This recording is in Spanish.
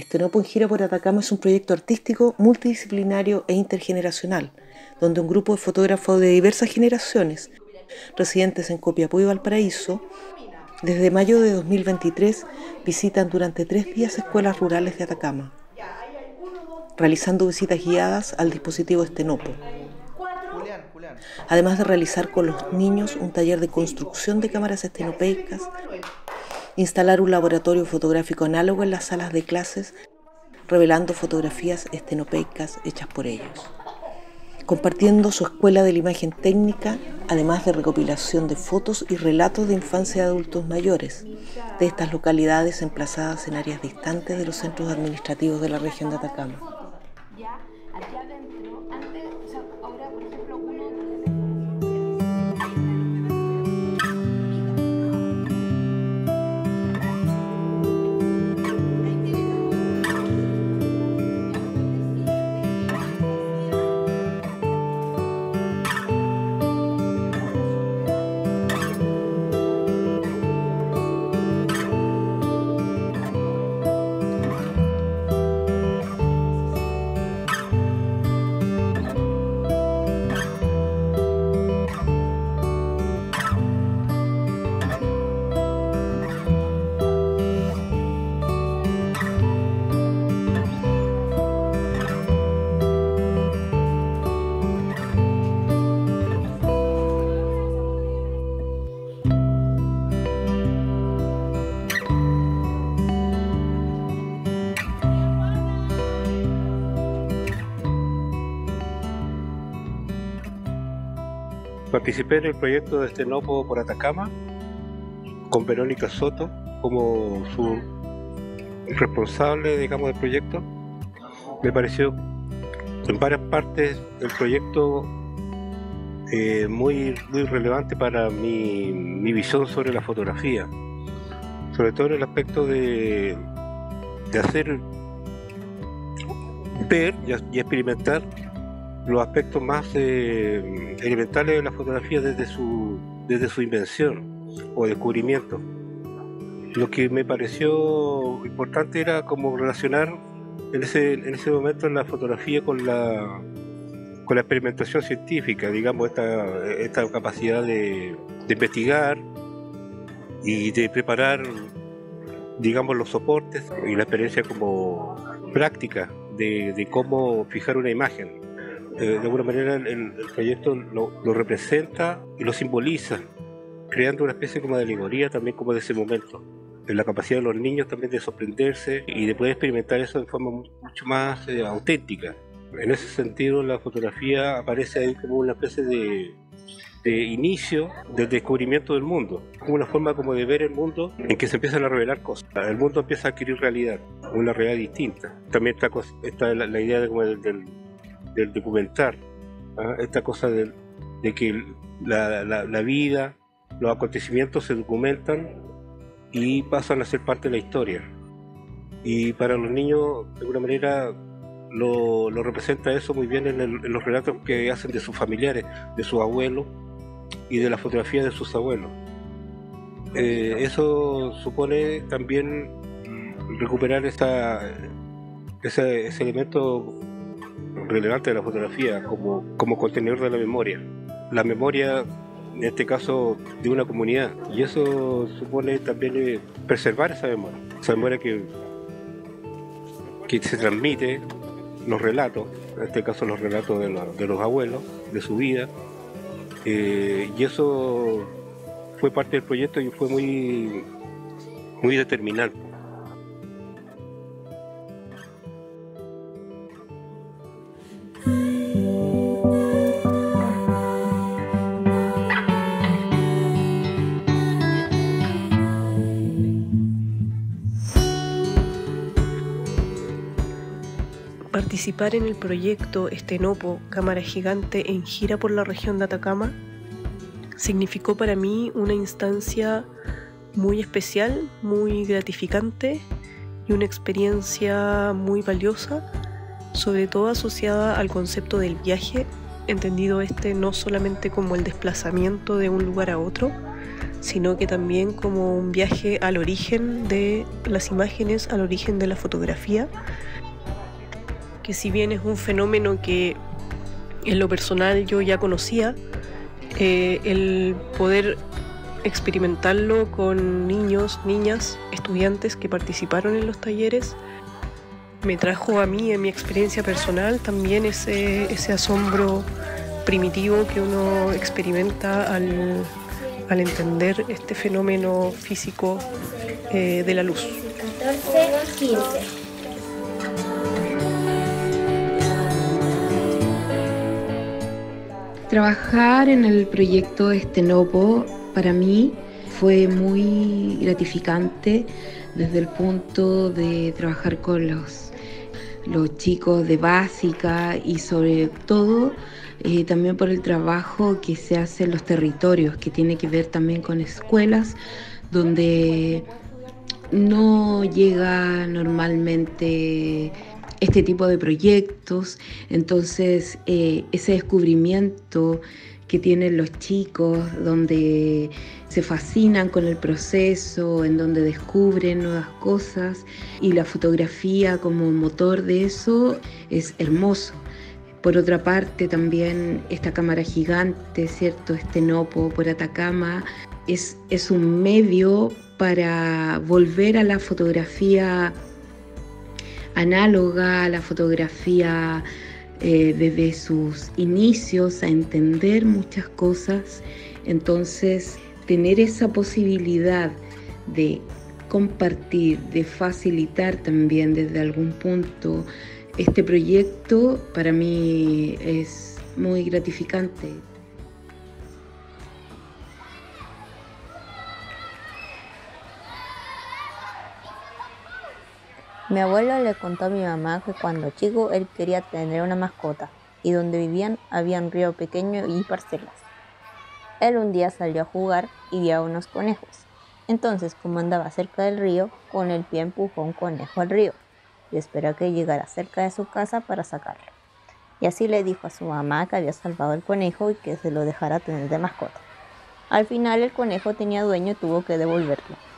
Estenopo en Gira por Atacama es un proyecto artístico multidisciplinario e intergeneracional, donde un grupo de fotógrafos de diversas generaciones, residentes en Copiapó y Valparaíso, desde mayo de 2023 visitan durante tres días escuelas rurales de Atacama, realizando visitas guiadas al dispositivo Estenopo. Además de realizar con los niños un taller de construcción de cámaras estenopeicas, instalar un laboratorio fotográfico análogo en las salas de clases, revelando fotografías estenopeicas hechas por ellos compartiendo su escuela de la imagen técnica, además de recopilación de fotos y relatos de infancia de adultos mayores de estas localidades emplazadas en áreas distantes de los centros administrativos de la región de Atacama. Participé en el proyecto de Estenopo por Atacama con Verónica Soto como su responsable, digamos, del proyecto. Me pareció en varias partes el proyecto eh, muy, muy relevante para mi, mi, visión sobre la fotografía, sobre todo en el aspecto de, de hacer ver y experimentar los aspectos más eh, elementales de la fotografía desde su, desde su invención o descubrimiento. Lo que me pareció importante era como relacionar en ese, en ese momento la fotografía con la, con la experimentación científica, digamos, esta, esta capacidad de, de investigar y de preparar, digamos, los soportes y la experiencia como práctica de, de cómo fijar una imagen de alguna manera el, proyecto lo, representa y lo simboliza, creando una especie como de alegoría también como de ese momento. En la capacidad de los niños también de sorprenderse y de poder experimentar eso de forma mucho más eh, auténtica. En ese sentido la fotografía aparece ahí como una especie de, de inicio del descubrimiento del mundo, como una forma como de ver el mundo en que se empiezan a revelar cosas. El mundo empieza a adquirir realidad, una realidad distinta. También está, está la, idea de del documentar, ¿ah? esta cosa de, que la, vida, los acontecimientos se documentan y pasan a ser parte de la historia. Y para los niños, de alguna manera, lo, representa eso muy bien en, los relatos que hacen de sus familiares, de sus abuelos y de la fotografía de sus abuelos. Eh, eso supone también recuperar esa, ese, ese elemento relevante de la fotografía como, como contenedor de la memoria. La memoria, en este caso, de una comunidad. Y eso supone también eh, preservar esa memoria. Esa memoria que, que se transmite, los relatos, en este caso los relatos de, de los abuelos, de su vida. Eh, y eso fue parte del proyecto y fue muy, muy determinante. Participar en el proyecto Estenopo Cámara Gigante en gira por la región de Atacama significó para mí una instancia muy especial, muy gratificante y una experiencia muy valiosa, sobre todo asociada al concepto del viaje, entendido este no solamente como el desplazamiento de un lugar a otro, sino que también como un viaje al origen de las imágenes, al origen de la fotografía, que si bien es un fenómeno que en lo personal yo ya conocía, eh, el poder experimentarlo con niños, niñas, estudiantes que participaron en los talleres, me trajo a mí en mi experiencia personal también ese, ese asombro primitivo que uno experimenta al, al entender este fenómeno físico eh, de la luz. 14, 15. Trabajar en el proyecto Estenopo para mí fue muy gratificante desde el punto de trabajar con los, los chicos de básica y sobre todo eh, también por el trabajo que se hace en los territorios, que tiene que ver también con escuelas donde no llega normalmente este tipo de proyectos, entonces eh, ese descubrimiento que tienen los chicos, donde se fascinan con el proceso, en donde descubren nuevas cosas y la fotografía como motor de eso es hermoso. Por otra parte, también esta cámara gigante, ¿cierto? Este Nopo por Atacama, es, es un medio para volver a la fotografía análoga, a la fotografía eh, desde sus inicios, a entender muchas cosas. Entonces, tener esa posibilidad de compartir, de facilitar también desde algún punto este proyecto para mí es muy gratificante. Mi abuelo le contó a mi mamá que cuando chico él quería tener una mascota y donde vivían había un río pequeño y parcelas. Él un día salió a jugar y vio a unos conejos. Entonces, como andaba cerca del río, con el pie empujó un conejo al río y esperó que llegara cerca de su casa para sacarlo. Y así le dijo a su mamá que había salvado el conejo y que se lo dejara tener de mascota. Al final el conejo tenía dueño y tuvo que devolverlo.